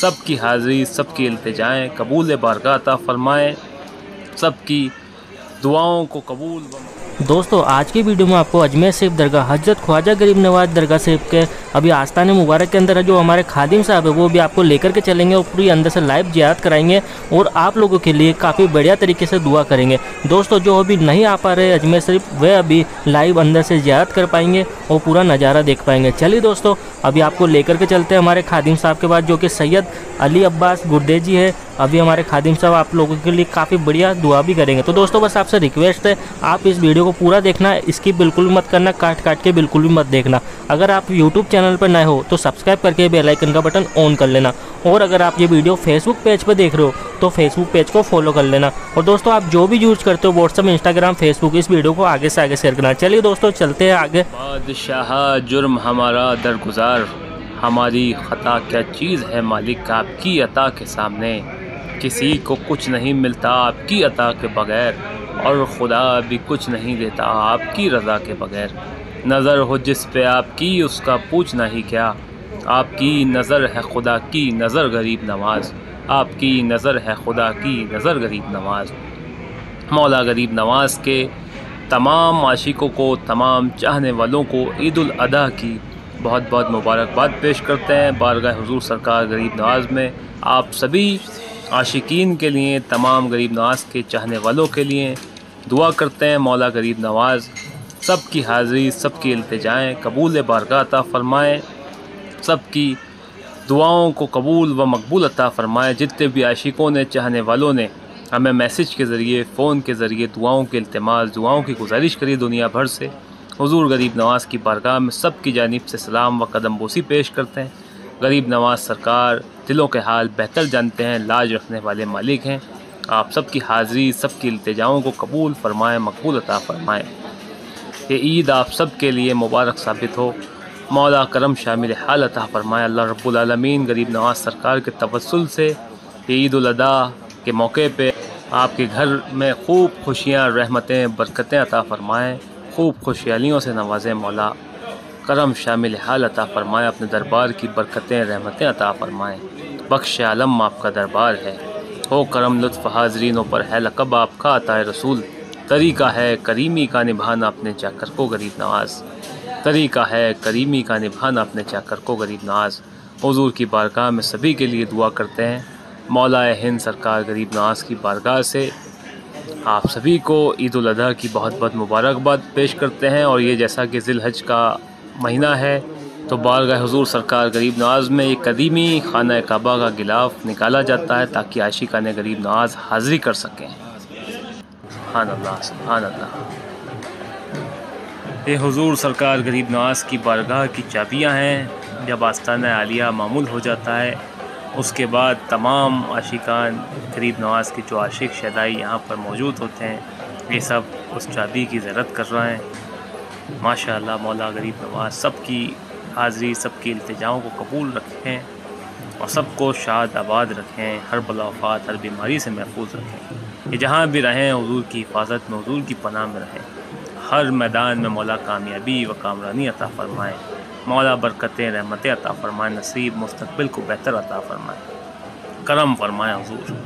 सबकी हाज़िरी सबकी इल्तजाएँ कबूल बारगाता फरमाएँ सब की दुआओं को कबूल दोस्तों, आज की वीडियो में आपको अजमेर सेब दरगाह, हज़रत ख्वाजा गरीब नवाज़ दरगाह सेब के अभी आस्थान मुबारक के अंदर है, जो हमारे खादिम साहब है, वो भी आपको लेकर के चलेंगे और पूरी अंदर से लाइव जियारत कराएँगे और आप लोगों के लिए काफ़ी बढ़िया तरीके से दुआ करेंगे। दोस्तों, जो अभी नहीं आ पा रहे अजमेर शरीफ वे अभी लाइव अंदर से जियारत कर पाएँगे और पूरा नज़ारा देख पाएँगे। चलिए दोस्तों, अभी आपको लेकर के चलते हैं हमारे खादिम साहब के बाद जो कि सैयद अली अब्बास गुड्डे जी है। अभी हमारे खादिम साहब आप लोगों के लिए काफ़ी बढ़िया दुआ भी करेंगे। तो दोस्तों, बस आपसे रिक्वेस्ट है, आप इस वीडियो को पूरा देखना, इसकी बिल्कुल मत करना काट काट के बिल्कुल भी मत देखना। अगर आप यूट्यूब चैनल पर नए हो तो सब्सक्राइब करके बेलाइकन का बटन ऑन कर लेना। और अगर आप ये वीडियो फेसबुक पेज पर देख रहे हो तो फेसबुक पेज को फॉलो कर लेना। और दोस्तों, आप जो भी यूज़ करते हो व्हाट्सअप इंस्टाग्राम फेसबुक इस वीडियो को आगे से आगे शेयर करना। चलिए दोस्तों, चलते हैं आगे। बादशाह जुर्म हमारा दरगुजार। हमारी ख़ता क्या चीज़ है मालिक आपकी अता के सामने। किसी को कुछ नहीं मिलता आपकी अता के बगैर, और खुदा भी कुछ नहीं देता आपकी रज़ा के बगैर। नज़र हो जिस पे आपकी, उसका पूछना ही क्या? आपकी नज़र है खुदा की नज़र गरीब नवाज़। आपकी नज़र है खुदा की नज़र गरीब नवाज़। मौला गरीब नवाज़ के तमाम आशिकों को, तमाम चाहने वालों को ईद अदा की बहुत बहुत मुबारकबाद पेश करते हैं। बारगाह हुजूर सरकार गरीब नवाज़ में आप सभी आशिकीन के लिए, तमाम गरीब नवाज़ के चाहने वालों के लिए दुआ करते हैं, मौला गरीब नवाज़। सबकी हाज़िरी, सबकी इल्तजाएँ, कबूल बारगाह अता फ़रमाएँ। सबकी दुआओं को कबूल व मकबूल अता फ़रमाएँ। जितने भी आशिकों ने, चाहने वालों ने हमें मैसेज के ज़रिए, फ़ोन के ज़रिए, दुआओं के अल्तमास दुआओं की गुजारिश करी दुनिया भर से, हुजूर गरीब नवाज़ की बारगाह में सब की जानब से सलाम व कदम बोसी पेश करते हैं। गरीब नवाज़ सरकार दिलों के हाल बेहतर जानते हैं, लाज रखने वाले मालिक हैं। आप सबकी हाज़िरी, सबकी इल्तजाओं को कबूल फरमाएँ, मकबूल अता फ़रमाएँ। ये ईद आप सब के लिए मुबारक साबित हो। मौला करम शामिल हाल अता फ़रमाए, अल्लाह रब्बुल आलमीन गरीब नवाज़ सरकार के तवसल से ईद उल अदा के मौके पर आपके घर में खूब खुशियाँ, रहमतें, बरकतें अता फ़रमाएँ। खूब खुशहालियों से नवाजें, मौला करम शामिल हाल अता फ़रमाए। अपने दरबार की बरकतें, रहमतें अता फ़रमाएँ। बख्श आलम आपका दरबार है। हो करम लुत्फ़ हाजरीनों पर है लकब आपका अताए रसूल। तरीका है करीमी का निभाना अपने चाकर को गरीब नवाज़। तरीका है करीमी का निभाना अपने चाकर को गरीब नवाज़। हजूर की बारगाह में सभी के लिए दुआ करते हैं। मौला हिंद सरकार गरीब नवाज़ की बारगाह से। आप सभी को ईद अजहा की बहुत बहुत मुबारकबाद पेश करते हैं और ये जैसा कि हज का महीना है तो बारगाह हजूर सरकार गरीब नवाज़ में एक कदीमी खाना काबा का गिलाफ निकाला जाता है ताकि आशिका ने गरीब नवाज़ हाज़िरी कर सकें। सुबहान अल्लाह ये हुजूर सरकार गरीब नवाज़ की बारगाह की चाबियाँ हैं। जब आस्थाना आलिया मामूल हो जाता है, उसके बाद तमाम आशिकान गरीब नवाज़ के जो आशिक शदाई यहाँ पर मौजूद होते हैं, ये सब उस चाबी की ज़रूरत कर रहे हैं। माशा मौला गरीब नवाज़, सबकी हाज़िरी सबके इल्तजाओं को कबूल रखें और सबको शाद आबाद रखें, हर बलाफात हर बीमारी से महफूज रखें। ये जहाँ भी रहें, हजूर की हिफाजत में, हजूर की पनाह में रहें। हर मैदान में मौला कामयाबी व कामरानी अता फ़रमाएँ। मौला बरकतें, रहमतें अता फ़रमाएँ, नसीब मुस्तबिल को बेहतर अता फ़रमाएँ। करम फरमाएँ हजूर,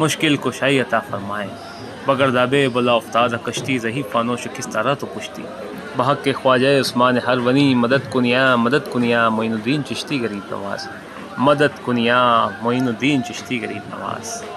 मुश्किल को शाही अता फ़रमाएँ। बगर दाबे बला अफ्ताज कश्ती जही फ़ानो शिकस्तारा तो पुश्ती। बहक के ख्वाजा उस्मान हर वनी, मदद कुनिया मदद कुनिया, मोइनुद्दीन चिश्ती गरीब नवाज़। मदद कुनिया, मोइनुद्दीन चिश्ती गरीब नवाज़।